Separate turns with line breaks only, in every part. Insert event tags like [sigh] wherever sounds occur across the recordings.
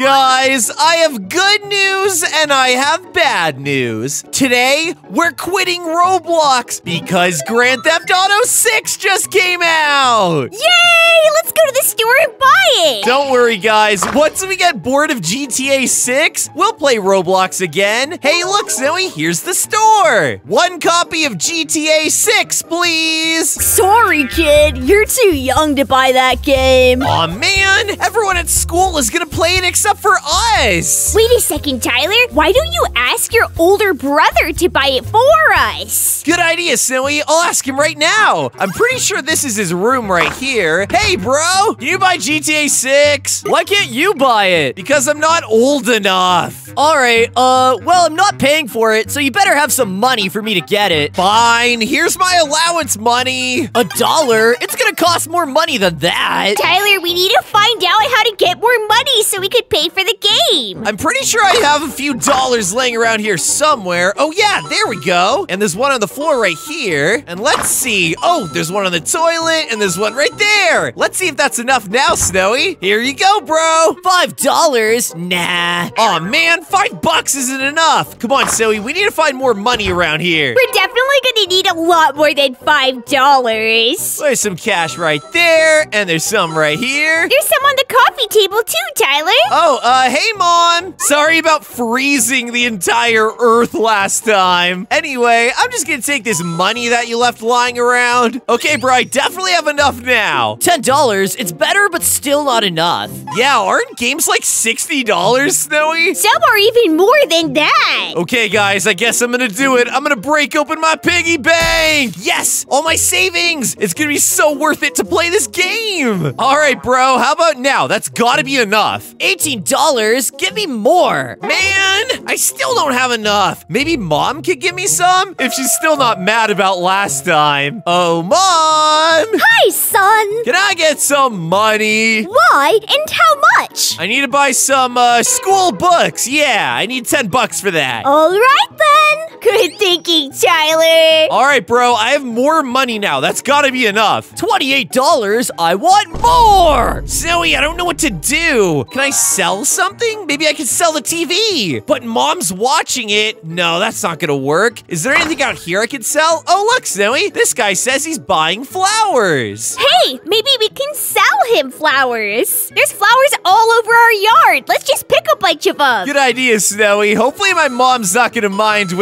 Guys, I have good news and I have bad news. Today, we're quitting Roblox because Grand Theft Auto 6 just came out.
Yay! Let's go to the store and buy it!
Don't worry, guys. Once we get bored of GTA 6, we'll play Roblox again. Hey, look, Zoe, here's the store. One copy of GTA 6, please.
Sorry, kid. You're too young to buy that game.
Aw, man. Everyone at school is gonna play it except for us.
Wait a second, Tyler. Why don't you ask your older brother to buy it for us?
Good idea, Zoe. I'll ask him right now. I'm pretty sure this is his room right here. Hey, bro, can you buy GTA 6?
Why can't you buy it?
Because I'm not old enough.
All right, uh, well, I'm not paying for it, so you better have some money for me to get it.
Fine, here's my allowance money.
A dollar? It's gonna cost more money than that.
Tyler, we need to find out how to get more money so we could pay for the game.
I'm pretty sure I have a few dollars laying around here somewhere. Oh, yeah, there we go. And there's one on the floor right here. And let's see. Oh, there's one on the toilet, and there's one right there. Let's see if that's enough now, Snowi. Here you go, bro.
Five dollars? Nah.
Aw, man, five bucks isn't enough. Come on, Snowi, we need to find more money around here.
We're definitely gonna need a lot more than five dollars.
There's some cash right there, and there's some right here.
There's some on the coffee table too, Tyler.
Oh, uh, hey, Mom. Sorry about freezing the entire Earth last time. Anyway, I'm just gonna take this money that you left lying around. Okay, bro, I definitely have enough now.
Ten dollars? It's better, but still not enough.
Yeah, aren't games like $60, Snowi?
Some are even more than that.
Okay, guys, I guess I'm gonna do it. I'm gonna break open my piggy bank. Yes, all my savings. It's gonna be so worth it to play this game. All right, bro, how about now? That's gotta be enough.
Eighteen dollars? Give me more.
Man, I still don't have enough. Maybe mom could give me some if she's still not mad about last time. Oh, mom!
Hi, son.
Can I get some money?
Why and how much?
I need to buy some uh, school books. Yeah, I need 10 bucks for that.
All right then. Good thinking, Tyler.
All right, bro, I have more money now. That's gotta be enough.
Twenty-eight dollars? I want more!
Zoe, I don't know what to do. Can I sell something? Maybe I can sell the TV. But mom's watching it. No, that's not gonna work. Is there anything out here I could sell? Oh, look, Zoe. This guy says he's buying flowers.
Hey, maybe we can sell him flowers. There's flowers all over our yard. Let's just pick a bunch of them.
Good idea, Snowi. Hopefully my mom's not gonna mind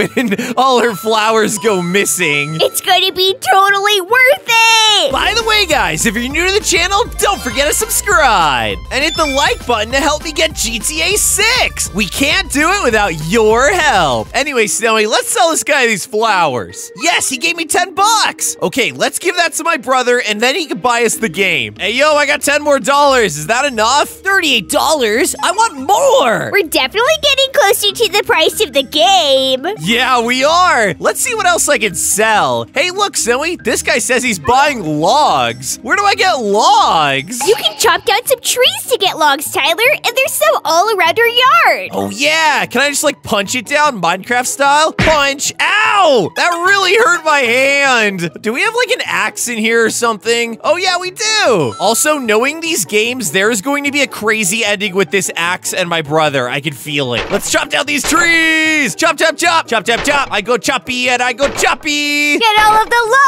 [laughs] all her flowers go missing.
It's gonna be totally worth it.
By the way, guys, if you're new to the channel, don't forget to subscribe and hit the like button to help me get GTA 6. We can't do it without your help. Anyway, Snowi, let's sell this guy these flowers. Yes, he gave me 10 bucks. Okay, let's give that to my brother and then he can buy us the game. Hey, yo, I got 10 more dollars. Is that enough?
Thirty-eight dollars? I want more!
We're definitely getting closer to the price of the game.
Yeah, we are. Let's see what else I can sell. Hey, look, Zoe. This guy says he's buying logs. Where do I get logs?
You can chop down some trees to get logs, Tyler, and there's some all around our yard.
Oh, yeah. Can I just, like, punch it down Minecraft style? Punch. Ow! That really hurt my hand. Do we have, like, an axe in here or something? Oh, yeah, we do. Also, knowing these games, there is going to be a crazy ending with this axe and my brother. I can feel it. Let's chop down these trees. Chop, chop, chop. Chop, chop, chop. I go choppy and I go choppy.
Get all of the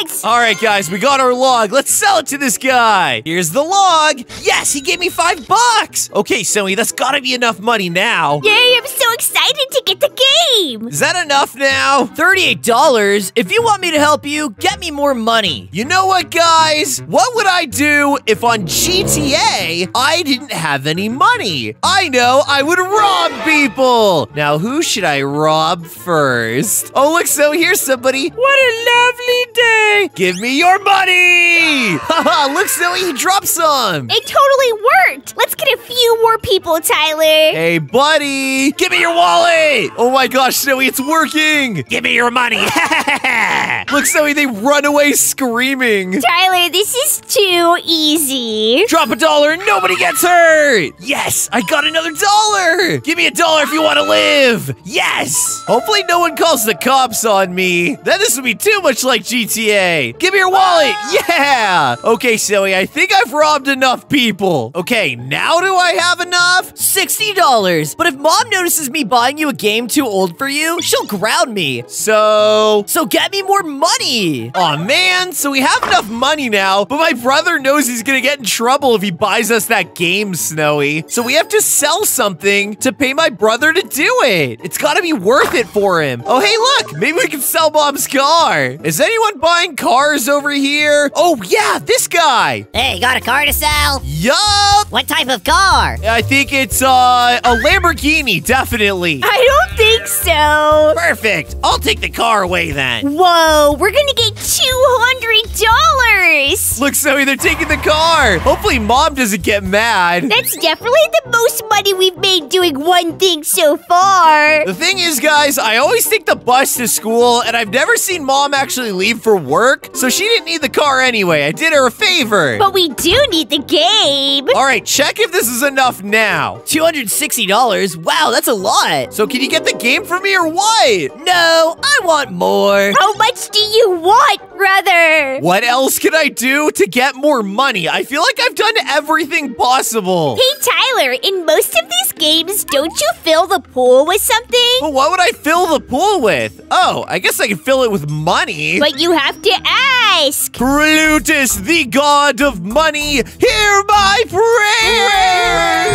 logs.
All right, guys, we got our log. Let's sell it to this guy. Here's the log. Yes, he gave me five bucks. Okay, Zoe, that's gotta be enough money now.
Yay, I'm so excited to get the game.
Is that enough now?
Thirty-eight dollars? If you want me to help you, get me more money.
You know what, guys? What would I do if on GTA I didn't have any money? I know, I would rob people. Now, who should I rob first? Oh, look, so here's somebody. What a lovely day. Give me your money. Haha, [laughs] look, Zoe, he dropped some.
It totally worked. Let's get a few more people, Tyler.
Hey, buddy, give me your wallet. Oh my gosh, Zoe, it's working. Give me your money. [laughs] [laughs] Look, Zoe, they run away screaming.
Tyler, this is too easy.
Drop a dollar and nobody gets hurt. Yes, I got another dollar. Give me a dollar if you want to live. Yes. Hopefully no one calls the cops on me. Then this would be too much like GTA. Give me your wallet. Ah. Yeah. Okay, Zoe, I think I've robbed enough people. Okay, now do I have
enough? $60. But if mom notices me buying you a game too old for you, she'll ground me.
So,
So get me more money.
oh man, so we have enough money now, but my brother knows he's gonna get in trouble if he buys us that game, Snowi. So we have to sell something to pay my brother to do it. It's gotta be worth it for him. Oh, hey, look, maybe we can sell mom's car. Is anyone buying cars over here? Oh, yeah, this guy.
Hey, got a car to sell?
Yup.
What type of car?
I think it's uh, a Lamborghini, definitely.
I don't think so.
Perfect. I'll take the car away then.
Whoa, we're gonna get $200.
Look, Zoe, they're taking the car. Hopefully, mom doesn't get mad.
That's definitely the most money we've made doing one thing so far.
The thing is, guys, I always take the bus to school, and I've never seen mom actually leave for work, so she didn't need the car anyway. I did her a favor.
But we do need the game.
All right, check if this is enough now.
$260? Wow, that's a lot.
So, can you get the game for me or what?
No, I want more.
How much do you want, brother?
What else can I do to get more money? I feel like I've done everything possible.
Hey, Tyler, in most of these games, don't you fill the pool with something?
Well, what would I fill the pool with? Oh, I guess I can fill it with money.
But you have to ask.
Plutus, the god of money, hear my prayer!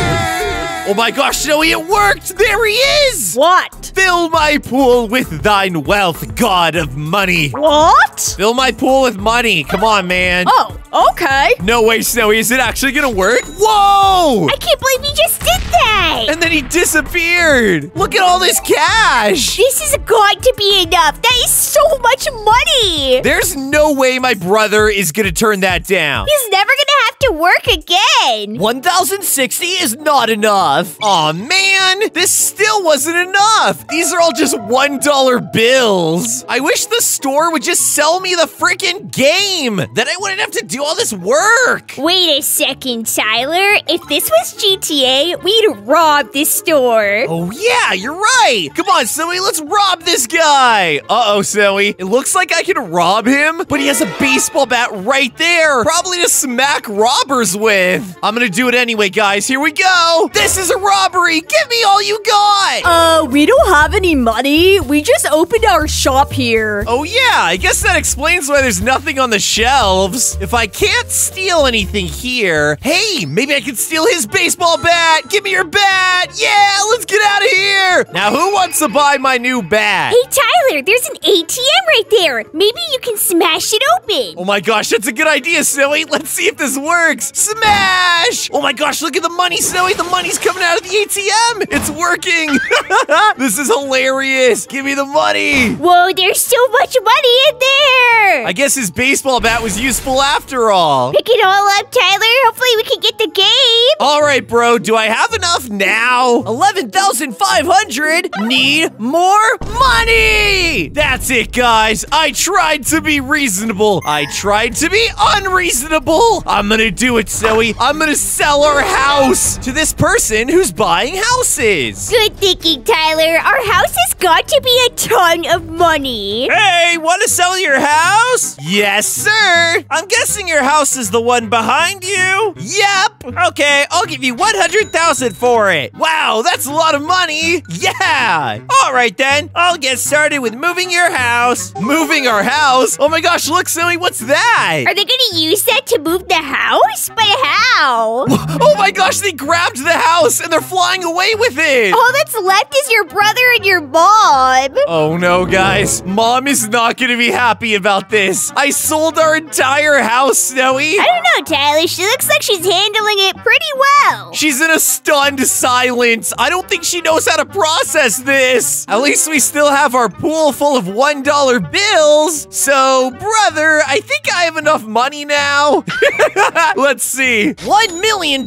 Oh my gosh, Snowi, it worked! There he is!
What?
Fill my pool with thine wealth, god of money.
What?
Fill my pool with money. Come on, man.
Oh, okay.
No way, Snowi. Is it actually gonna work? Whoa!
I can't believe you just did
And then he disappeared. Look at all this cash.
This is going to be enough. That is so much money.
There's no way my brother is gonna turn that down.
He's never gonna have to work again.
1060 is not enough.
Aw, man, this still wasn't enough. These are all just $1 bills. I wish the store would just sell me the freaking game. Then I wouldn't have to do all this work.
Wait a second, Tyler. If this was GTA, we'd rob this store.
Oh, yeah, you're right. Come on, Zoe, let's rob this guy. Uh-oh, Zoe. It looks like I can rob him, but he has a baseball bat right there. Probably to smack robbers with. I'm gonna do it anyway, guys. Here we go. This is a robbery. Give me all you got.
Uh, we don't have any money. We just opened our shop here.
Oh yeah, I guess that explains why there's nothing on the shelves. If I can't steal anything here, hey, maybe I can steal his baseball bat. Give me your bat. Yeah, let's get out of here. Now, who wants to buy my new bat?
Hey, Tyler, there's an ATM right there. Maybe you can smash it open.
Oh my gosh, that's a good idea, silly. Let's see if this works. Smash! Oh my gosh, look at the money, Snowi. The money's coming out of the ATM. It's working. [laughs] this is hilarious. Give me the money.
Whoa, there's so much money in there.
I guess his baseball bat was useful after all.
Pick it all up, Tyler. Hopefully, we can get the game.
All right, bro. Do I have enough now?
11,500 need more money.
That's it, guys. I tried to be reasonable. I tried to be unreasonable. I'm gonna do it, Zoe. I'm gonna sell our house to this person who's buying houses.
Good thinking, Tyler. Our house has got to be a ton of money.
Hey, want to sell your house? Yes, sir. I'm guessing your house is the one behind you. Yep. Okay, I'll give you 100,000 for it. Wow, that's a lot of money. Yeah. All right then. I'll get started with moving your house. Moving our house? Oh my gosh, look, Zoe, what's that?
Are they gonna use that to move the house? But how? [laughs]
Oh my gosh, they grabbed the house and they're flying away with it.
All that's left is your brother and your mom.
Oh no, guys. Mom is not gonna be happy about this. I sold our entire house, Snowi.
I don't know, Tyler. She looks like she's handling it pretty well.
She's in a stunned silence. I don't think she knows how to process this. At least we still have our pool full of $1 bills. So, brother, I think I have enough money now. [laughs] [laughs] Let's see.
$1 million?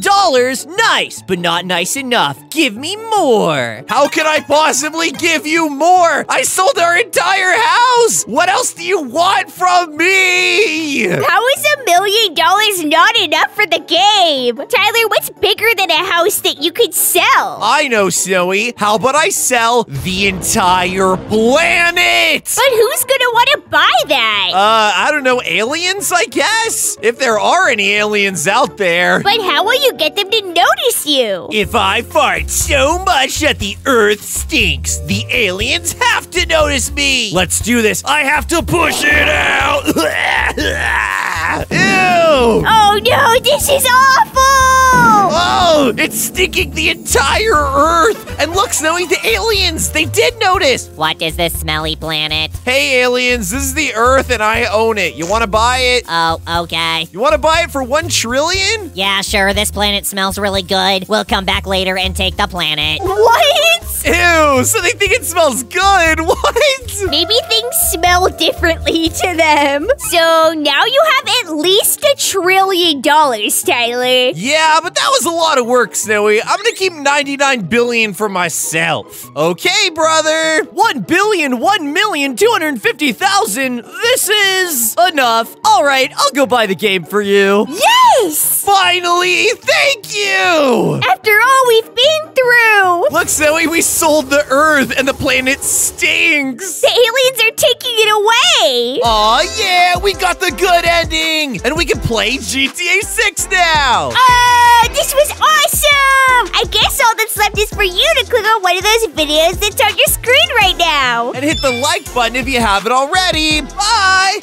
Nice, but not nice enough. Give me me more.
How can I possibly give you more? I sold our entire house. What else do you want from me?
How is a million dollars not enough for the game? Tyler, what's bigger than a house that you could sell?
I know, Snowi. How about I sell the entire planet?
But who's gonna want to buy that?
Uh, I don't know, aliens, I guess? If there are any aliens out there.
but how will you get them to notice you?
If I fart so much that the earth stinks, the aliens have to notice me. Let's do this. I have to push it out. [laughs] Ew!
Oh no, this is awful!
Oh, it's stinking the entire earth. And look, Snowi, the aliens, they did notice.
What is this smelly planet?
Hey, aliens, this is the earth and I own it. You want to buy it?
Oh, okay.
You want to buy it for one trillion?
Yeah, sure, this planet smells really good. We'll come back later and take the planet.
What?
Ew, so they think it smells good. [laughs] What?
Maybe things smell differently [laughs] to them. So now you have at least a trillion dollars, Tyler.
Yeah, but that was a lot of work, Snowi. I'm gonna keep 99 billion for myself. Okay, brother.
One billion, one million, two hundred fifty thousand. This is enough. All right, I'll go buy the game for you.
Yes!
Finally, thank you.
After all we've been through,
Look, Snowi, we sold the Earth and the planet stinks.
the aliens are taking it away.
Aw, yeah, we got the good ending. And we can play GTA 6 now.
Uh, this was awesome! I guess all that's left is for you to click on one of those videos that's on your screen right now.
And hit the like button if you haven't already. Bye.